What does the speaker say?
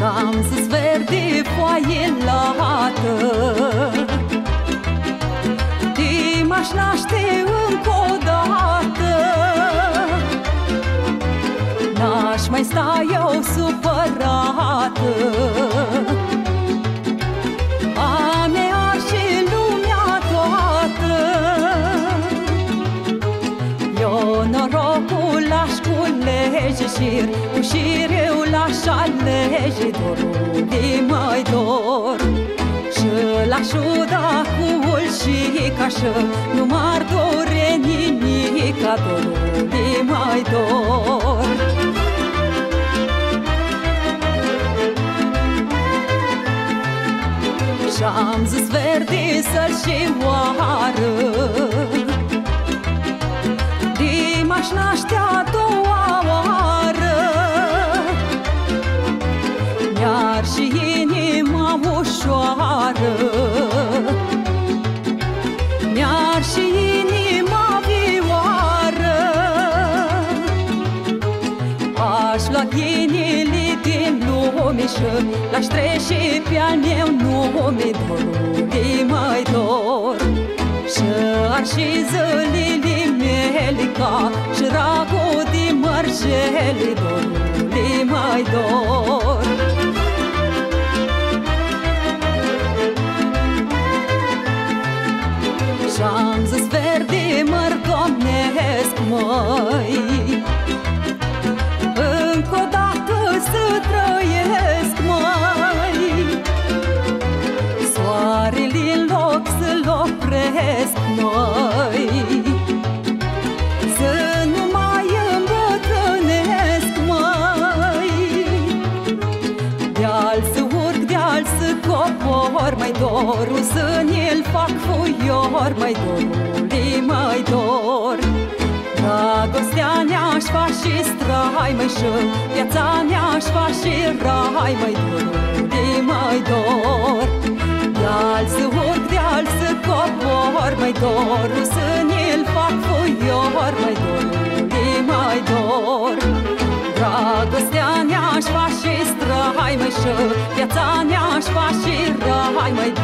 Și-am să verde foaie lată Te m-aș naște încă o dată. N-aș mai sta eu supărată. Aș mea și lumea toată. Eu norocul aș culege șir Cu șireu l-aș alege Dorul mai dor. Și l-aș uda cu și ca și Nu m-ar dore nimica Dorul mai dor. Și-am zis verde să-l și oară. Dimaș naște a Iar și inima ușoară. Iar și inima vioară. Aș lua ghinile din lume și L-aș trece pe-al meu nume Dorului mai dor. Și ar și zălile mele ca Și ragul din mărgele Dorului verde mărgomnesc, măi Încă o dată să trăiesc, măi Soarele în loc să-l opresc, măi Să nu mai îmbătrânesc, măi De-al să urc, de-al să cobor Mai dorul să ne-l fac fuior Mai dorul mai dor. Dragostea ne-aș face strai mai și Viața ne-aș face rai mai dorul mai dor. De-al să urc, de-al să cobor Mai dorul să ne-l fac fuior Mai dorul mai dor. Dragostea ne-aș face strai mai și Viața ne-aș face rai mai dor